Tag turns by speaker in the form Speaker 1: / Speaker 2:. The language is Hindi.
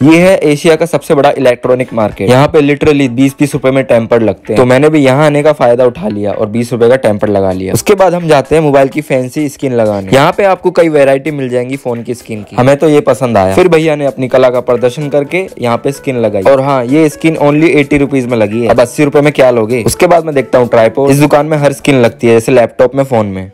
Speaker 1: ये है एशिया का सबसे बड़ा इलेक्ट्रॉनिक मार्केट यहाँ पे लिटरली बीस बीस रुपए में टेम्पर लगते हैं। तो मैंने भी यहाँ आने का फ़ायदा उठा लिया और बीस रुपए का टेम्पर लगा लिया। उसके बाद हम जाते हैं मोबाइल की फैंसी स्किन लगाने। यहाँ पे आपको कई वेरायटी मिल जाएँगी फ़ोन की स्किन की। हमें तो ये पसंद आया। फिर भैया ने अपनी कला का प्रदर्शन करके यहाँ पे स्किन लगाई। और हाँ ये स्किन ओनली एटी रुपीज़ में लगी है। अब अस्सी रुपए में क्या लोगे? उसके बाद मैं देखता हूँ ट्राईपोर्ट इस दुकान में हर स्किन लगती है, जैसे लैपटॉप में फ़ोन में।